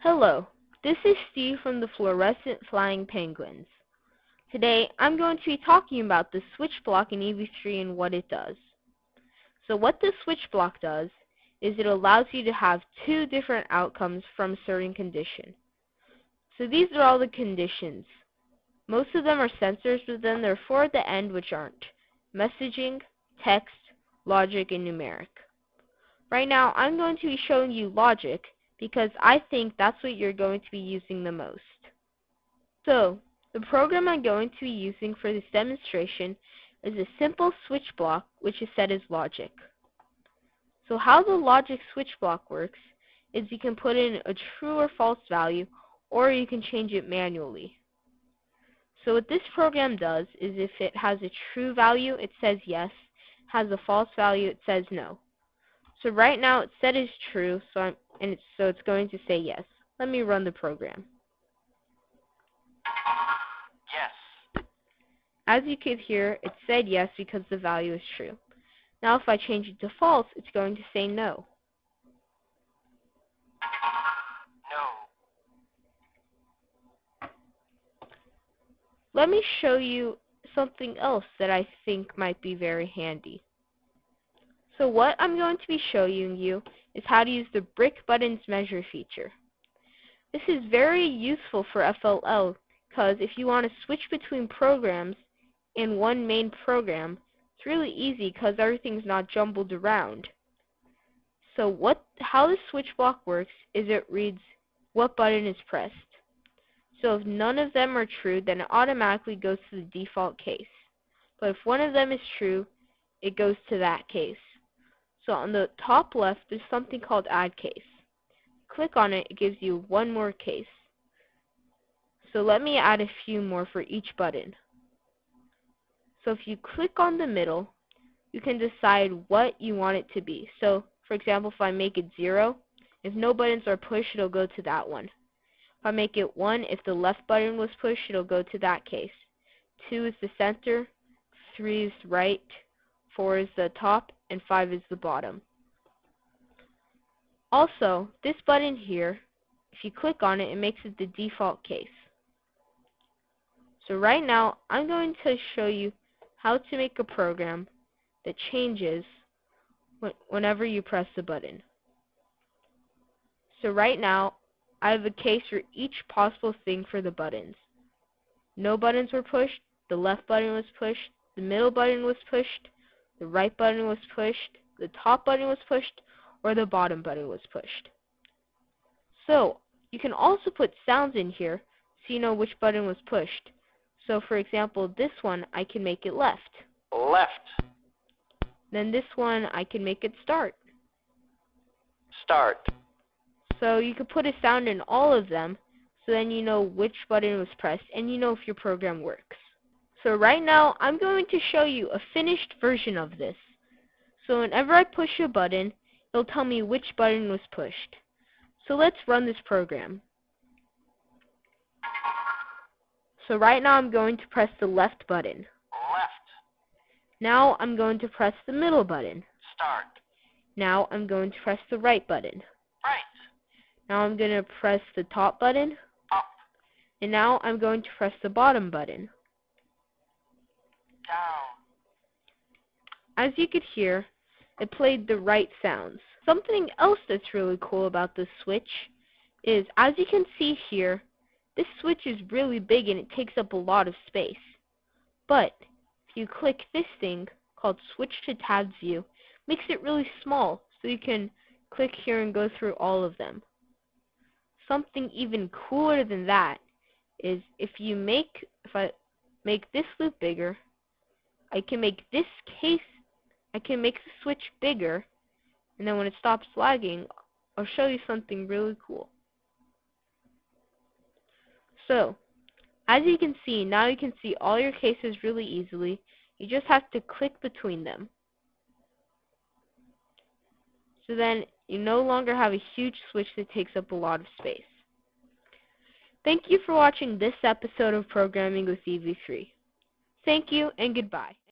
Hello, this is Steve from the Fluorescent Flying Penguins. Today I'm going to be talking about the switch block in EV3 and what it does. So what the switch block does is it allows you to have two different outcomes from a certain condition. So these are all the conditions. Most of them are sensors, but then there are four at the end which aren't. Messaging, text, logic, and numeric. Right now I'm going to be showing you logic because I think that's what you're going to be using the most. So, the program I'm going to be using for this demonstration is a simple switch block which is set as logic. So how the logic switch block works is you can put in a true or false value or you can change it manually. So what this program does is if it has a true value it says yes, has a false value it says no. So right now it's set as true, so I'm and it's so it's going to say yes. Let me run the program. Yes. As you could hear, it said yes because the value is true. Now if I change it to false, it's going to say no. No. Let me show you something else that I think might be very handy. So what I'm going to be showing you is how to use the brick buttons measure feature. This is very useful for FLL because if you want to switch between programs in one main program, it's really easy because everything's not jumbled around. So what, how the switch block works is it reads what button is pressed. So if none of them are true, then it automatically goes to the default case. But if one of them is true, it goes to that case. So on the top left, there's something called add case. Click on it, it gives you one more case. So let me add a few more for each button. So if you click on the middle, you can decide what you want it to be. So for example, if I make it 0, if no buttons are pushed, it'll go to that one. If I make it 1, if the left button was pushed, it'll go to that case. 2 is the center, 3 is right, 4 is the top, and 5 is the bottom. Also, this button here, if you click on it, it makes it the default case. So right now, I'm going to show you how to make a program that changes whenever you press the button. So right now, I have a case for each possible thing for the buttons. No buttons were pushed, the left button was pushed, the middle button was pushed, the right button was pushed, the top button was pushed, or the bottom button was pushed. So, you can also put sounds in here so you know which button was pushed. So for example, this one, I can make it left. Left. Then this one, I can make it start. Start. So you could put a sound in all of them, so then you know which button was pressed, and you know if your program works. So right now, I'm going to show you a finished version of this. So whenever I push a button, it'll tell me which button was pushed. So let's run this program. So right now I'm going to press the left button. Left. Now I'm going to press the middle button. Start. Now I'm going to press the right button. Right. Now I'm going to press the top button. Up. And now I'm going to press the bottom button. As you could hear, it played the right sounds. Something else that's really cool about this switch is, as you can see here, this switch is really big and it takes up a lot of space. But, if you click this thing, called Switch to Tabs View, makes it really small, so you can click here and go through all of them. Something even cooler than that is if you make, if I make this loop bigger, I can make this case I can make the switch bigger and then when it stops lagging I'll show you something really cool. So as you can see now you can see all your cases really easily you just have to click between them. So then you no longer have a huge switch that takes up a lot of space. Thank you for watching this episode of Programming with EV3. Thank you and goodbye.